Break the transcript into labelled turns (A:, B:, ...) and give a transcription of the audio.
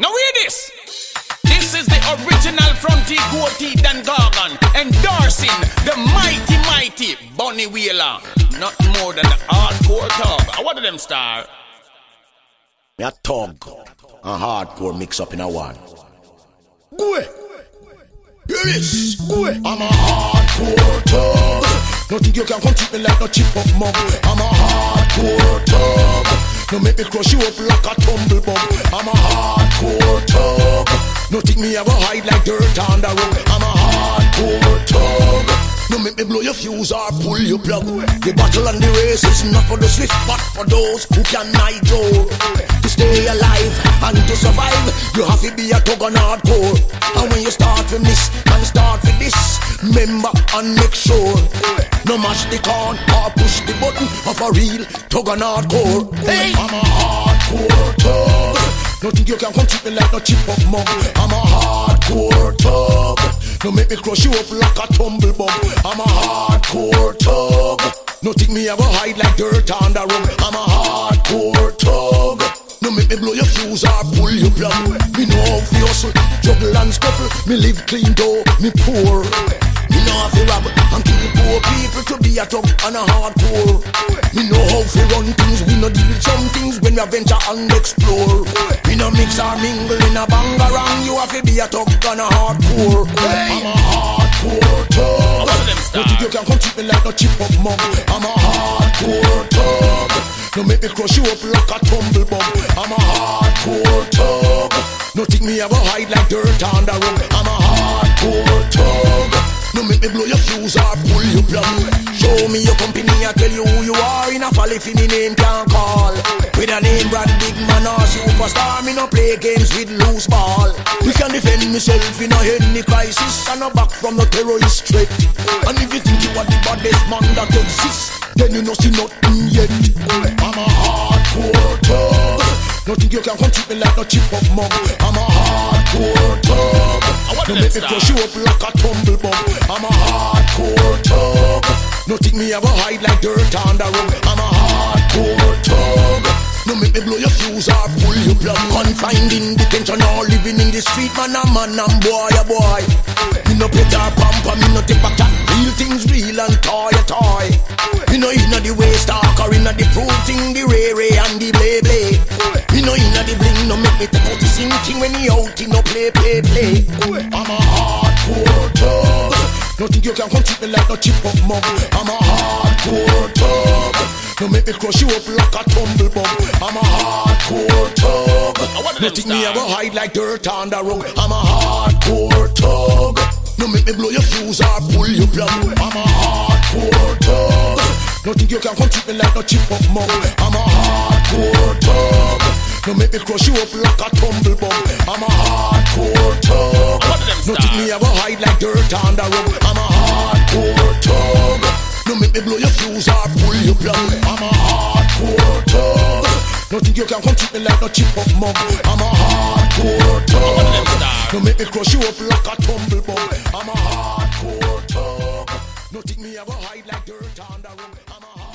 A: Now hear this. This is the original Fronty Goatee Dan Gargan endorsing the mighty, mighty Bunny Wailer. Not more than the hardcore tug. Ah, what of them star?
B: A tug and hardcore mix up in a one. Go is Go I'm a hardcore tug. Don't think you can come treat me like no chip up mug. I'm a hardcore tug. Don't make me crush you up like a tumble bug. I'm a hardcore tug. No think me ever hide like dirt on the road. I'm a hardcore tug. No make me blow your fuse or pull your plug. The battle and the race is not for the swift, but for those who can night To stay alive and to survive, you have to be a tug and hardcore. And when you start from this and start with this, remember and make sure. No mash the corn or push the button of a real tug and hardcore. Hey, I'm a hardcore tug. No think you can come treat me like no chip up mug. I'm a hardcore tug. No make me crush you up like a tumble bug. I'm a hardcore tug. No think me ever hide like dirt on the rug. I'm a hardcore tug. No make me blow your fuse or pull your plug. Me know how to hustle, juggle and scuffle. Me live clean though, me poor. Me know how to rob and kill poor people to be a tug and a hardcore. Me know how to run things, we know deal with some things when we venture and explore. Mix or mingle in a bangarang, you have to be a tug and a hardcore. I'm a hardcore. Don't think you can come treat me like no chip up mug. I'm a hardcore tug. No make me crush you up like a tumble bug. I'm a hardcore tug. No think me ever hide like dirt on the rug. I'm a hardcore tug. No make me blow your fuse or pull your plug. Show me your company, I tell you who you are. In a fall if any name can call. With a name brand big man or superstar, me no play games with loose ball. We can defend myself in a any crisis and a back from the terrorist threat. And if you think you are the baddest man that exists, then you no see nothing yet. I'm a hardcore tug. No think you can come treat me like no chip up mug. I'm a hardcore tug. No make me crush you up like a tumble bug. I'm a hardcore tug. No think me ever hide like dirt on the rug. I'm. No make me blow your fuse or pull your plug. Confined in detention or living in the street, man, a man and boy, a boy. Me no pet or pamper, me no tip a cat. Real things real and toy a toy. Me no inna the waste talk inna the proof thing, the ray ray and the blay blay. Me no inna the bling, no make me take out the sing thing when he out, he no play play play. I'm a hardcore tug. No think you can come treat me like no chip up mug. I'm a tug. No make me crush you up like a tumble bug. I'm a hardcore tug. No think me ever hide like dirt on the rug. I'm a hardcore tug. No make me blow your fuse or pull your plug. I'm a hardcore tug. No think you can come treat me like no chip up mug. I'm a hardcore tug. No make me crush you up like a tumble bug. I'm a hardcore tug. No think me ever hide like dirt on the rug. I'm a hardcore tug. Me blow your fuse or pull your plug. I'm a hardcore. No think you can come treat me like no chip up mug. I'm a hardcore tug. No make me crush you up like a tumble bug. I'm a hardcore. No think me ever hide like dirt on the rug. I'm a